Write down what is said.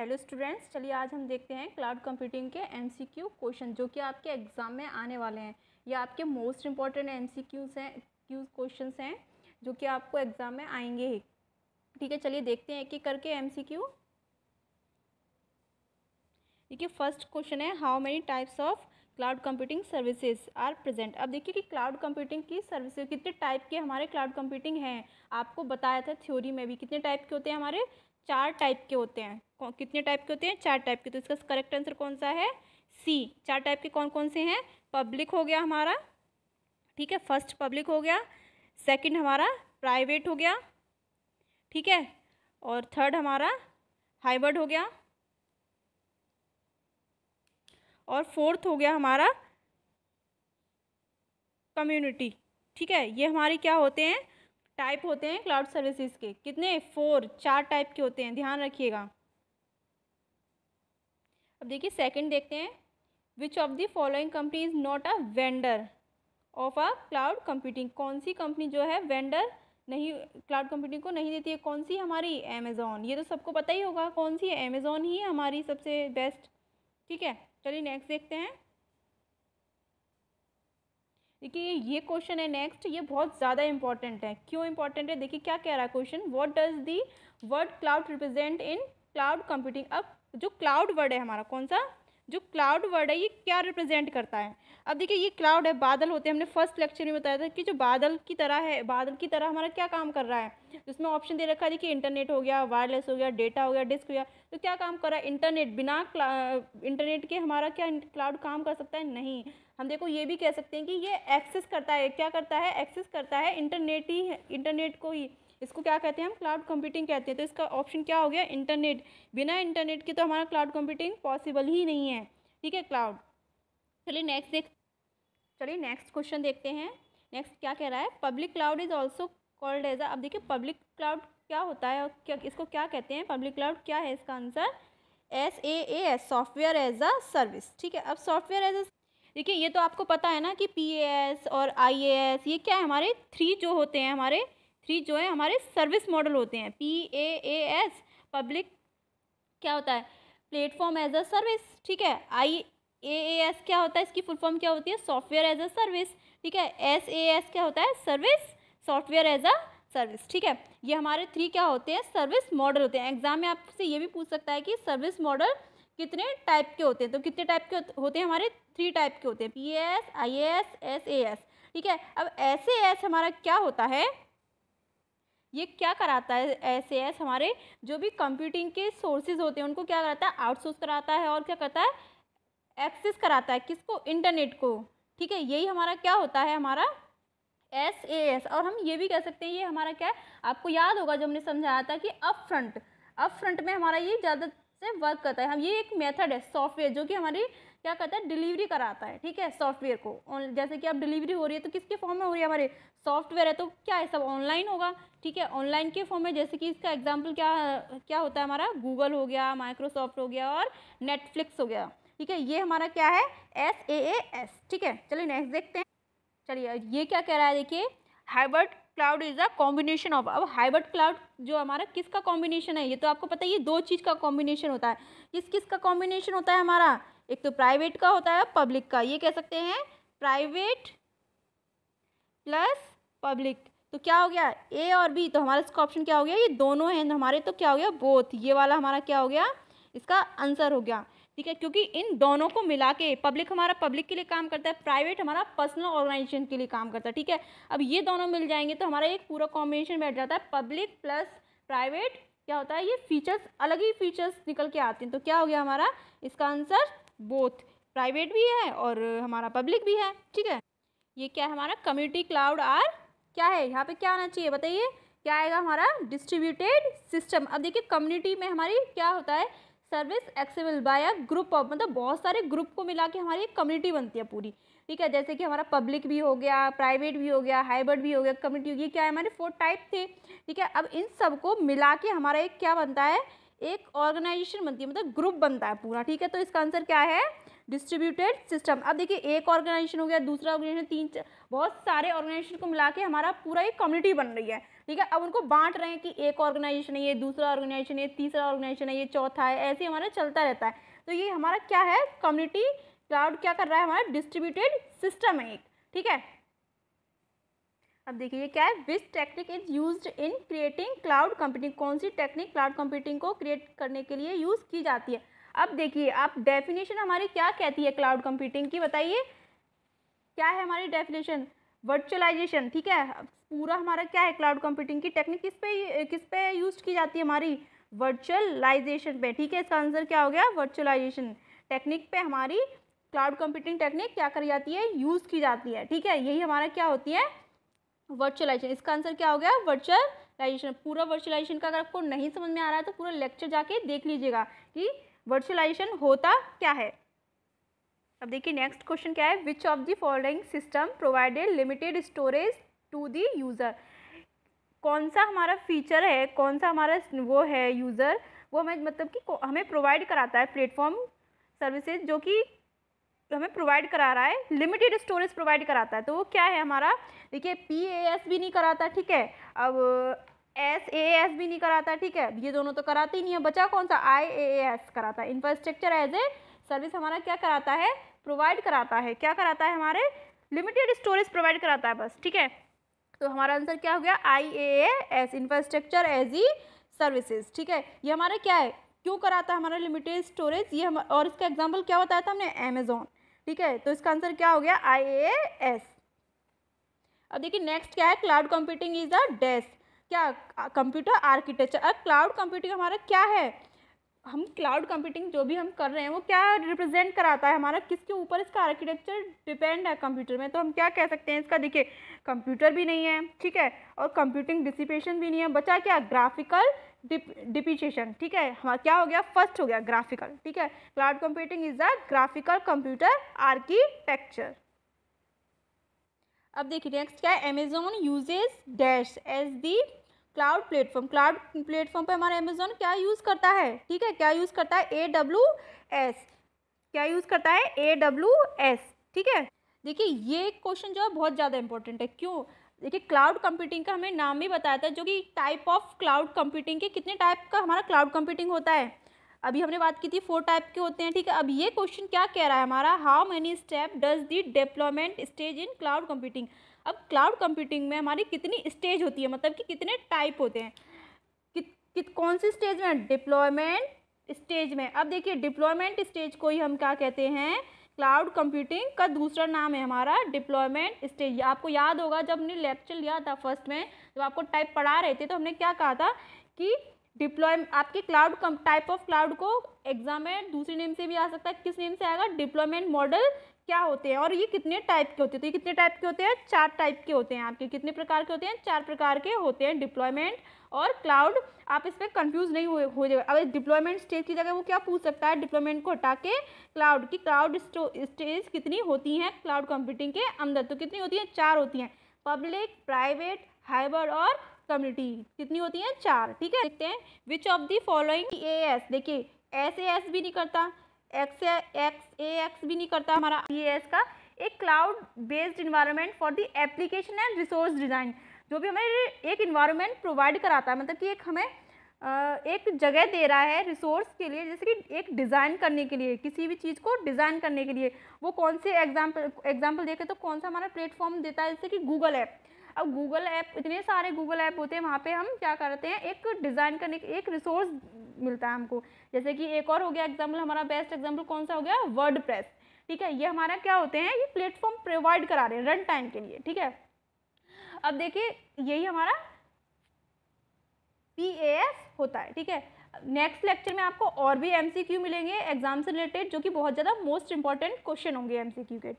Hello students चलिए आज हम देखते हैं क्लाउड कंप्यूटिंग के एमसीक्यू क्वेश्चन जो कि आपके एग्ज़ाम में आने वाले हैं। ये आपके मोस्ट इंपॉर्टेंट एमसीक्यूज हैं क्यूज क्वेश्चंस हैं, जो कि आपको एग्ज़ाम में आएँगे ही। ठीक है, चलिए देखते हैं एक एक करके एमसीक्यू देखिए फ़र्स्ट क्वेश्चन है how many types of cloud computing services are present अब देखिए कि क्लाउड कंप्यूटिंग की सर्विसेज़ कितने टाइप के हमारे क्लाउड कंप्यूटिंग हैं? आपको बताया था थ्योरी में भी कितने टाइप के होते हैं हमारे? चार टाइप के होते हैं। कितने टाइप के होते हैं? चार टाइप के। तो इसका करेक्ट आंसर कौन सा है? सी चार टाइप के कौन कौन से हैं? पब्लिक हो गया हमारा। ठीक है फ़र्स्ट पब्लिक हो गया। सेकंड हमारा प्राइवेट हो गया। ठीक है, और थर्ड हमारा हाइब्रिड हो गया। और फोर्थ हो गया हमारा कम्युनिटी ठीक है, ये हमारे क्या होते हैं? टाइप होते हैं क्लाउड सर्विसेज़ के। कितने? फोर चार टाइप के होते हैं। ध्यान रखिएगा। अब देखिए सेकंड देखते हैं। Which of the following company is not a vendor of a cloud computing कौन सी कंपनी जो है वेंडर नहीं क्लाउड कंप्यूटिंग को नहीं देती है? कौन सी? हमारी अमेज़ोन ये तो सबको पता ही होगा। कौन सी है? अमेज़ोन ही हमारी सबसे बेस्ट ठीक है? चलिए नेक्स्ट देखते हैं। देखिए, ये क्वेश्चन है नेक्स्ट ये बहुत ज़्यादा इंपॉर्टेंट है। क्यों इंपॉर्टेंट है? देखिए, क्या कह रहा है question what does the word cloud represent in cloud computing अब जो क्लाउड वर्ड है हमारा, कौन सा? जो क्लाउड वर्ड है, ये क्या रिप्रेजेंट करता है? अब देखिए, ये क्लाउड है, बादल होते हैं। हमने फ़र्स्ट लेक्चर में बताया था कि जो बादल की तरह है, बादल की तरह हमारा क्या काम कर रहा है? जिसमें ऑप्शन दे रखा है, देखिए इंटरनेट हो गया वायरलेस हो गया डेटा हो गया डिस्क हो गया। तो क्या काम कर रहा है? इंटरनेट बिना इंटरनेट के हमारा क्या क्लाउड काम कर सकता है? नहीं। हम देखो ये भी कह सकते हैं कि ये एक्सेस करता है, क्या करता है? एक्सेस करता है इंटरनेट ही इंटरनेट को ही। इसको क्या कहते हैं हम? क्लाउड कंप्यूटिंग कहते हैं। तो इसका ऑप्शन क्या हो गया? इंटरनेट बिना इंटरनेट के तो हमारा क्लाउड कंप्यूटिंग पॉसिबल ही नहीं है। ठीक है क्लाउड चलिए नेक्स्ट देख, चलिए नेक्स्ट क्वेश्चन देखते हैं। नेक्स्ट क्या कह रहा है? Public cloud is also called as अब देखिए पब्लिक क्लाउड क्या होता है और क्या, इसको क्या कहते हैं? पब्लिक क्लाउड क्या है इसका answer S A S software as a service ठीक है, अब सॉफ्टवेयर एज अ देखिए, ये तो आपको पता है ना कि पी और आई ए ये क्या है? हमारे थ्री जो होते हैं, हमारे थ्री जो है, हमारे सर्विस मॉडल होते हैं। पी ए एस पब्लिक क्या होता है? प्लेटफॉर्म एज अ सर्विस ठीक है? आई ए एस क्या होता है? इसकी फुल फॉर्म क्या होती है? सॉफ्टवेयर एज अ सर्विस ठीक है? एस ए एस क्या होता है? Service software as a service ठीक है? ये हमारे थ्री क्या होते हैं? सर्विस मॉडल होते हैं। एग्ज़ाम में आपसे ये भी पूछ सकता है कि सर्विस मॉडल कितने टाइप के होते हैं? तो कितने टाइप के होते हैं हमारे? थ्री टाइप के होते हैं। P S I S S A S ठीक है? अब एस ए एस हमारा क्या होता है? ये क्या कराता है? एस ए एस हमारे जो भी कंप्यूटिंग के सोर्सेज होते हैं, उनको क्या कराता है? आउटसोर्स कराता है और क्या करता है? एक्सेस कराता है किसको? इंटरनेट को। ठीक है? यही हमारा क्या होता है हमारा? एस ए एस और हम ये भी कह सकते हैं, ये हमारा क्या है? आपको याद होगा जो हमने समझाया था कि अप फ्रंट अप फ्रंट में हमारा ये ज़्यादा से वर्क करता है। हम, ये एक मेथड है सॉफ्टवेयर जो कि हमारी, क्या करता है डिलीवरी कराता है, ठीक है सॉफ्टवेयर को। जैसे कि अब डिलीवरी हो रही है तो किसके फॉर्म में हो रही है हमारे? सॉफ्टवेयर है तो क्या है, सब ऑनलाइन होगा, ठीक है? ऑनलाइन के फॉर्म में, जैसे कि इसका एग्ज़ाम्पल क्या क्या होता है हमारा? गूगल हो गया माइक्रोसॉफ्ट हो गया और नेटफ्लिक्स हो गया, ठीक है? ये हमारा क्या है? एस ए एस ठीक है? चलिए नेक्स्ट देखते हैं। चलिए, ये क्या कह रहा है, देखिए hybrid cloud is a combination of अब हाइब्रिड क्लाउड जो हमारा किसका कॉम्बिनेशन है? ये तो आपको पता है ये दो चीज़ का कॉम्बिनेशन होता है। किस किस का कॉम्बिनेशन होता है हमारा? एक तो प्राइवेट का होता है पब्लिक का। ये कह सकते हैं प्राइवेट प्लस पब्लिक तो क्या हो गया? ए और बी तो हमारा इसका ऑप्शन क्या हो गया? ये दोनों हैं हमारे तो क्या हो गया? बोथ ये वाला हमारा क्या हो गया? इसका आंसर हो गया। ठीक है? क्योंकि इन दोनों को मिला के पब्लिक हमारा पब्लिक के लिए काम करता है प्राइवेट हमारा पर्सनल ऑर्गेनाइजेशन के लिए काम करता है, ठीक है? अब ये दोनों मिल जाएँगे तो हमारा एक पूरा कॉम्बिनेशन बैठ जाता है पब्लिक प्लस प्राइवेट क्या होता है? ये फीचर्स अलग ही फीचर्स निकल के आते हैं। तो क्या हो गया हमारा? इसका आंसर बोथ प्राइवेट भी है और हमारा पब्लिक भी है, ठीक है? ये क्या है हमारा? कम्युनिटी क्लाउड आर क्या है? यहाँ पे क्या आना चाहिए बताइए? क्या आएगा हमारा? डिस्ट्रीब्यूटेड सिस्टम अब देखिए कम्युनिटी में हमारी क्या होता है? Service accessible by a group of मतलब बहुत सारे ग्रुप को मिला के हमारी एक कम्युनिटी बनती है पूरी। ठीक है, जैसे कि हमारा पब्लिक भी हो गया, प्राइवेट भी हो गया, हाइब्रिड भी हो गया, कम्युनिटी ये क्या है, हमारे फोर टाइप थे। ठीक है, अब इन सबको मिला के हमारा एक क्या बनता है, एक ऑर्गेनाइजेशन बनती है मतलब ग्रुप बनता है पूरा। ठीक है तो इसका आंसर क्या है? Distributed system. अब देखिए, एक ऑर्गेनाइजेशन हो गया, दूसरा ऑर्गेनाइजेशन, तीन बहुत सारे ऑर्गेनाइजेशन को मिला के हमारा पूरा एक कम्युनिटी बन रही है। ठीक है? अब उनको बांट रहे हैं कि एक ऑर्गेनाइजेशन है, ये दूसरा ऑर्गेनाइजेशन है तीसरा ऑर्गेनाइजेशन है, ये चौथा है, ऐसे हमारा चलता रहता है। तो ये हमारा क्या है? कम्युनिटी क्लाउड क्या कर रहा है? हमारा डिस्ट्रीब्यूटेड सिस्टम है एक, ठीक है? अब देखिए क्या है? Which technique is use in creating cloud computing कौन सी टेक्निक क्लाउड कंप्यूटिंग को क्रिएट करने के लिए यूज़ की जाती है? अब देखिए, आप डेफिनेशन हमारी क्या कहती है क्लाउड कंप्यूटिंग की? बताइए। क्या है हमारी डेफिनेशन वर्चुअलाइजेशन ठीक है? पूरा हमारा क्या है? क्लाउड कंप्यूटिंग की टेक्निक किस पे किस पे यूज़ की जाती है हमारी? वर्चुअलाइजेशन पे, ठीक है? इसका आंसर क्या हो गया? वर्चुअलाइजेशन टेक्निक पे हमारी क्लाउड कंप्यूटिंग टेक्निक क्या करी जाती है? यूज़ की जाती है, ठीक है? यही हमारा क्या होती है? वर्चुअलाइजेशन इसका आंसर क्या हो गया? वर्चुअलाइजेशन पूरा वर्चुअलाइजेशन का अगर आपको नहीं समझ में आ रहा है तो पूरा लेक्चर जाके देख लीजिएगा कि वर्चुअलाइजेशन होता क्या है? अब देखिए नेक्स्ट क्वेश्चन क्या है? Which of the following system provided limited storage to the user कौन सा हमारा फीचर है? कौन सा हमारा वो है यूज़र वो हमें मतलब कि हमें प्रोवाइड कराता है प्लेटफॉर्म सर्विसेज़ जो कि हमें प्रोवाइड करा रहा है लिमिटेड स्टोरेज प्रोवाइड कराता है। तो वो क्या है हमारा? देखिए पी ए एस भी नहीं कराता, ठीक है? अब एस ए एस भी नहीं कराता, ठीक है? ये दोनों तो कराते ही नहीं है। बचा कौन सा? आई ए एस कराता है। इंफ्रास्ट्रक्चर एज ए सर्विस हमारा क्या कराता है? प्रोवाइड कराता है। क्या कराता है हमारे? लिमिटेड स्टोरेज प्रोवाइड कराता है बस, ठीक है? तो हमारा आंसर क्या हो गया? I A S infrastructure as a services ठीक है? ये हमारा क्या है? क्यों कराता है हमारा लिमिटेड स्टोरेज ये हम, और इसका एग्ज़ाम्पल क्या बताया था हमने? अमेजोन ठीक है? तो इसका आंसर क्या हो गया? आई ए एस अब देखिए नेक्स्ट क्या है? Cloud computing is a desk क्या कंप्यूटर आर्किटेक्चर अब क्लाउड कंप्यूटिंग हमारा क्या है? हम क्लाउड कंप्यूटिंग जो भी हम कर रहे हैं, वो क्या रिप्रेजेंट कराता है हमारा? किसके ऊपर इसका आर्किटेक्चर डिपेंड है कंप्यूटर में? तो हम क्या कह सकते हैं इसका? देखिए कंप्यूटर भी नहीं है, ठीक है? और कंप्यूटिंग डिसिपेशन भी नहीं है, बचा क्या? ग्राफिकल डिपिशेशन ठीक है? हमारा क्या हो गया? फ़र्स्ट हो गया ग्राफिकल ठीक है? Cloud computing is the graphical computer architecture अब देखिए नेक्स्ट क्या है? Amazon uses dash as the cloud platform cloud platform पे हमारा अमेजोन क्या यूज़ करता है? ठीक है, क्या यूज़ करता है? ए डब्ल्यू एस क्या यूज़ करता है? ए डब्ल्यू एस ठीक है? देखिए, ये क्वेश्चन जो है बहुत ज़्यादा इंपॉर्टेंट है। क्यों? देखिए क्लाउड कंप्यूटिंग का हमें नाम भी बताया था जो कि टाइप ऑफ़ क्लाउड कंप्यूटिंग के कितने टाइप का हमारा क्लाउड कंप्यूटिंग होता है? अभी हमने बात की थी फोर टाइप के होते हैं ठीक है? अब ये क्वेश्चन क्या कह रहा है हमारा? How many step does the development stage in cloud computing अब क्लाउड कंप्यूटिंग में हमारी कितनी स्टेज होती है? मतलब कि कितने टाइप होते हैं? कि, कि कौन सी स्टेज में? डिप्लॉयमेंट स्टेज में। अब देखिए डिप्लॉयमेंट स्टेज को ही हम क्या कहते हैं? क्लाउड कंप्यूटिंग का दूसरा नाम है हमारा डिप्लॉयमेंट स्टेज आपको याद होगा जब हमने लेक्चर लिया था फ़र्स्ट में जब आपको टाइप पढ़ा रहे थे तो हमने क्या कहा था? कि डिप्लॉय आपके क्लाउड टाइप ऑफ़ क्लाउड को एग्ज़ाम में दूसरे नेम से भी आ सकता है। किस नेम से आएगा? डिप्लॉयमेंट मॉडल क्या होते हैं? और ये कितने टाइप के होते हैं? तो ये कितने टाइप के होते हैं? चार टाइप के होते हैं आपके। कितने प्रकार के होते हैं? चार प्रकार के होते हैं डिप्लॉयमेंट और क्लाउड आप इस पर कन्फ्यूज़ नहीं हुए हो जाएगा। अगर डिप्लॉयमेंट स्टेज की जगह वो क्या पूछ सकता है? डिप्लॉयमेंट को हटा के क्लाउड की क्लाउड स्टेज कितनी होती हैं? क्लाउड कंप्यूटिंग के अंदर। तो कितनी होती हैं? चार होती हैं। पब्लिक प्राइवेट हाइबर और कम्युनिटी कितनी होती है? चार। ठीक है? देखते हैं which of the following A S देखिए एस ए एस भी नहीं करता एक्स एक्स ए एक्स भी नहीं करता हमारा ई एस का। एक cloud based environment for the application and resource design जो भी हमें एक इन्वायरमेंट प्रोवाइड कराता है। मतलब कि एक हमें एक जगह दे रहा है रिसोर्स के लिए, जैसे कि एक डिज़ाइन करने के लिए, किसी भी चीज़ को डिज़ाइन करने के लिए। वो कौन से एग्ज़ाम्पल एग्ज़ाम्पल देखे तो कौन सा हमारा प्लेटफॉर्म देता है? जैसे कि गूगल ऐप अब गूगल ऐप इतने सारे गूगल ऐप होते हैं, वहाँ पे हम क्या करते हैं, एक डिज़ाइन करने एक रिसोर्स मिलता है हमको। जैसे कि एक और हो गया एग्ज़ाम्पल हमारा बेस्ट एग्ज़ाम्पल कौन सा हो गया? वर्ड ठीक है, ये हमारा क्या होते हैं, ये प्लेटफॉर्म प्रोवाइड करा रहे हैं रन टाइम के लिए, ठीक है? अब देखिए, यही हमारा पी होता है, ठीक है? नेक्स्ट लेक्चर में आपको और भी एमसीक्यू मिलेंगे एग्ज़ाम से रिलेटेड जो कि बहुत ज़्यादा मोस्ट इंपॉर्टेंट क्वेश्चन होंगे एमसीक्यू के।